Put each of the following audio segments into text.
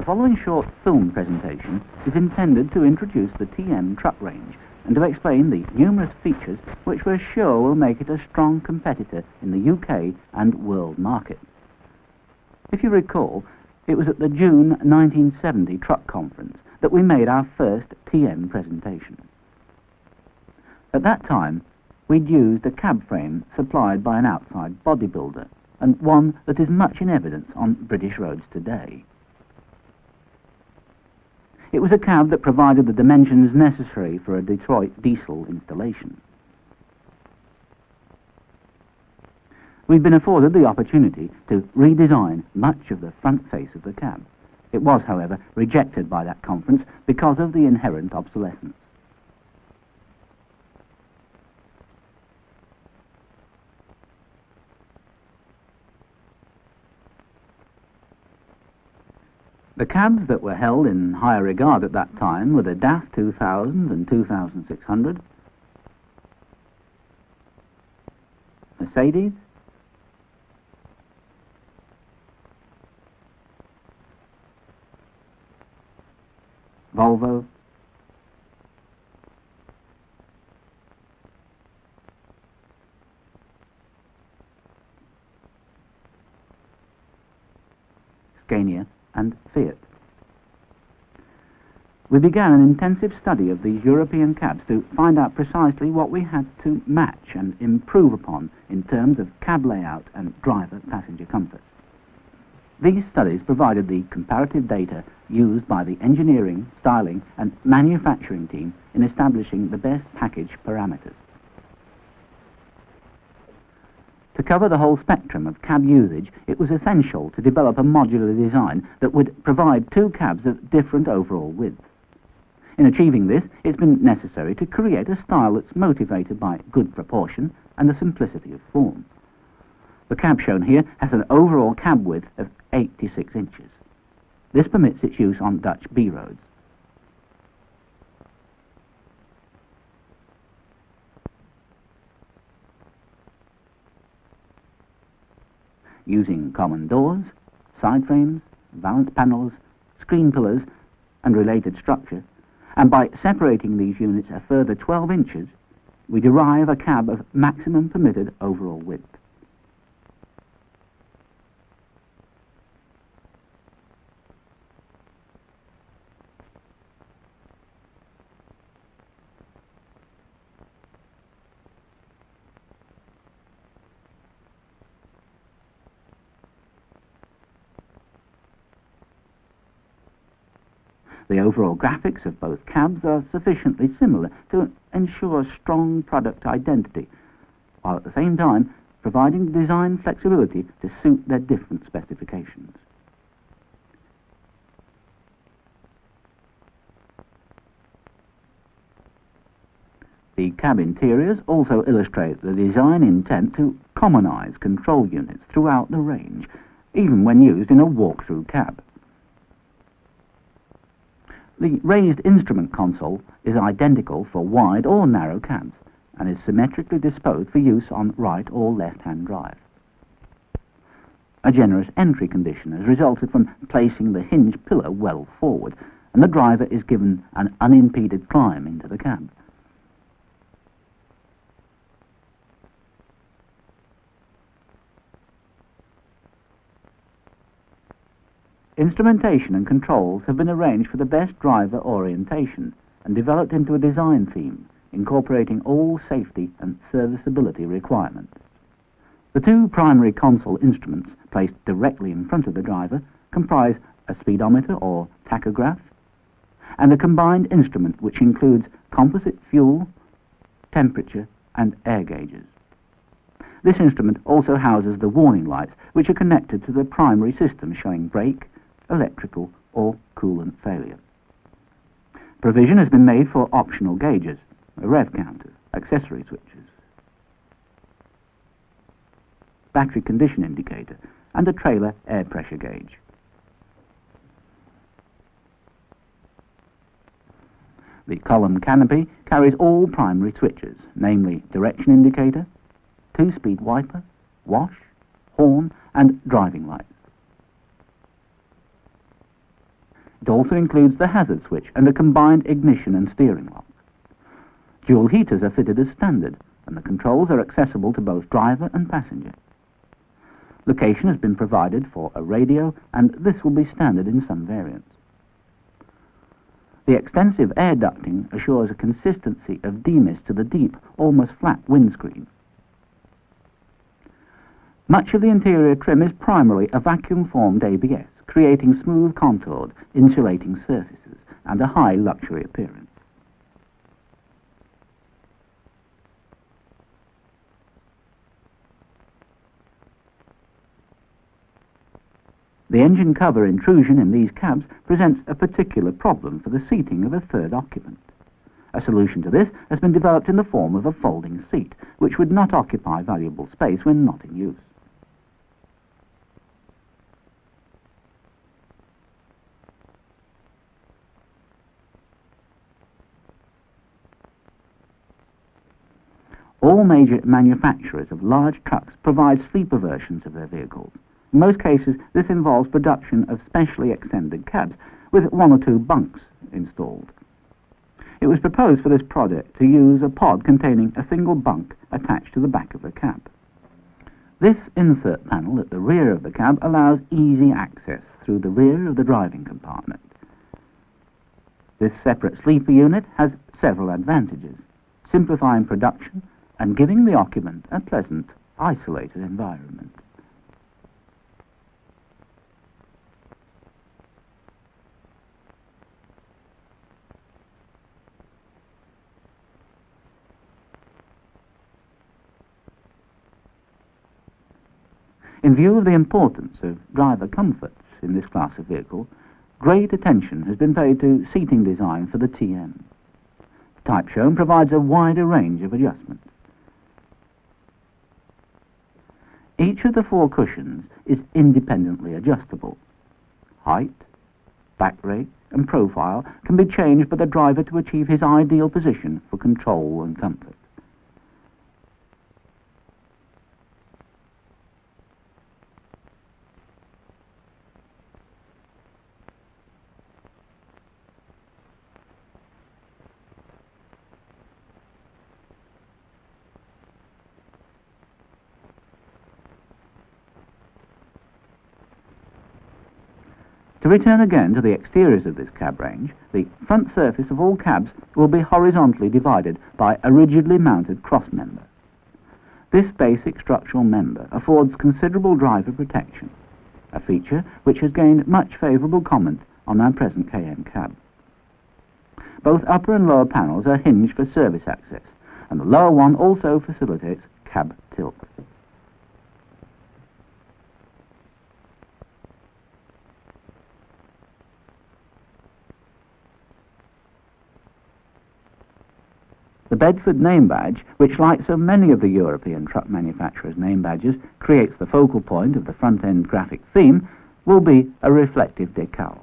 The following short film presentation is intended to introduce the TM truck range and to explain the numerous features which we're sure will make it a strong competitor in the UK and world market. If you recall, it was at the June 1970 truck conference that we made our first TM presentation. At that time, we'd used a cab frame supplied by an outside bodybuilder and one that is much in evidence on British roads today. It was a cab that provided the dimensions necessary for a Detroit diesel installation. We'd been afforded the opportunity to redesign much of the front face of the cab. It was, however, rejected by that conference because of the inherent obsolescence. The cabs that were held in higher regard at that time were the DAF 2000 and 2600, Mercedes, Volvo, Scania, and Fiat. We began an intensive study of these European cabs to find out precisely what we had to match and improve upon in terms of cab layout and driver passenger comfort. These studies provided the comparative data used by the engineering, styling and manufacturing team in establishing the best package parameters. To cover the whole spectrum of cab usage, it was essential to develop a modular design that would provide two cabs of different overall width. In achieving this, it's been necessary to create a style that's motivated by good proportion and the simplicity of form. The cab shown here has an overall cab width of 86 inches. This permits its use on Dutch B roads. Using common doors, side frames, valance panels, screen pillars, and related structure, and by separating these units a further 12 inches, we derive a cab of maximum permitted overall width. The overall graphics of both cabs are sufficiently similar to ensure strong product identity, while at the same time providing design flexibility to suit their different specifications. The cab interiors also illustrate the design intent to commonize control units throughout the range, even when used in a walk-through cab. The raised instrument console is identical for wide or narrow cabs and is symmetrically disposed for use on right or left-hand drive. A generous entry condition has resulted from placing the hinge pillar well forward and the driver is given an unimpeded climb into the cab. Instrumentation and controls have been arranged for the best driver orientation and developed into a design theme incorporating all safety and serviceability requirements. The two primary console instruments placed directly in front of the driver comprise a speedometer or tachograph and a combined instrument which includes composite fuel, temperature and air gauges. This instrument also houses the warning lights which are connected to the primary system showing brake, electrical or coolant failure. Provision has been made for optional gauges, a rev counter, accessory switches, battery condition indicator, and a trailer air pressure gauge. The column canopy carries all primary switches, namely direction indicator, two-speed wiper, wash, horn, and driving lights. It also includes the hazard switch and a combined ignition and steering lock. Dual heaters are fitted as standard, and the controls are accessible to both driver and passenger. Location has been provided for a radio, and this will be standard in some variants. The extensive air ducting assures a consistency of demist to the deep, almost flat windscreen. Much of the interior trim is primarily a vacuum-formed ABS, creating smooth contoured, insulating surfaces and a high luxury appearance. The engine cover intrusion in these cabs presents a particular problem for the seating of a third occupant. A solution to this has been developed in the form of a folding seat, which would not occupy valuable space when not in use. All major manufacturers of large trucks provide sleeper versions of their vehicles. In most cases, this involves production of specially extended cabs with one or two bunks installed. It was proposed for this project to use a pod containing a single bunk attached to the back of the cab. This insert panel at the rear of the cab allows easy access through the rear of the driving compartment. This separate sleeper unit has several advantages, simplifying production and giving the occupant a pleasant, isolated environment. In view of the importance of driver comfort in this class of vehicle, great attention has been paid to seating design for the TM. The type shown provides a wider range of adjustments. Each of the four cushions is independently adjustable. Height, back rate, and profile can be changed by the driver to achieve his ideal position for control and comfort. Return again to the exteriors of this cab range, the front surface of all cabs will be horizontally divided by a rigidly mounted cross member. This basic structural member affords considerable driver protection, a feature which has gained much favourable comment on our present KM cab. Both upper and lower panels are hinged for service access, and the lower one also facilitates cab tilt. The Bedford name badge, which like so many of the European truck manufacturers' name badges creates the focal point of the front-end graphic theme, will be a reflective decal.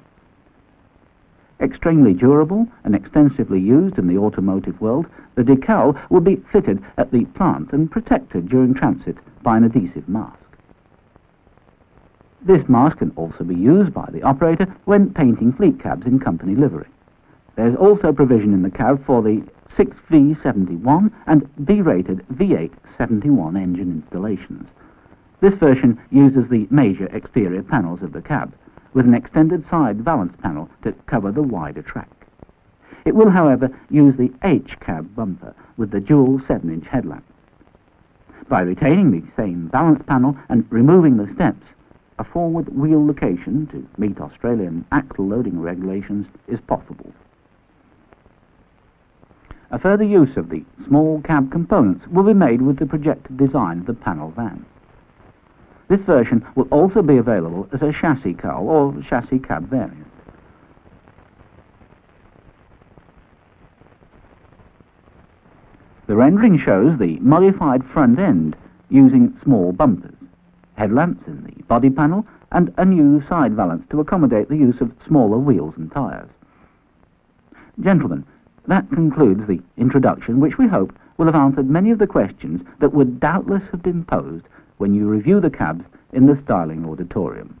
Extremely durable and extensively used in the automotive world, the decal will be fitted at the plant and protected during transit by an adhesive mask. This mask can also be used by the operator when painting fleet cabs in company livery. There is also provision in the cab for the 6V71 and B-rated V871 engine installations. This version uses the major exterior panels of the cab, with an extended side valance panel to cover the wider track. It will, however, use the H-cab bumper with the dual 7-inch headlamp. By retaining the same valance panel and removing the steps, a forward wheel location to meet Australian axle loading regulations is possible. A further use of the small cab components will be made with the projected design of the panel van. This version will also be available as a chassis car or chassis cab variant. The rendering shows the modified front end using small bumpers, headlamps in the body panel, and a new side valance to accommodate the use of smaller wheels and tyres. Gentlemen, that concludes the introduction, which we hope will have answered many of the questions that would doubtless have been posed when you review the cabs in the Starling Auditorium.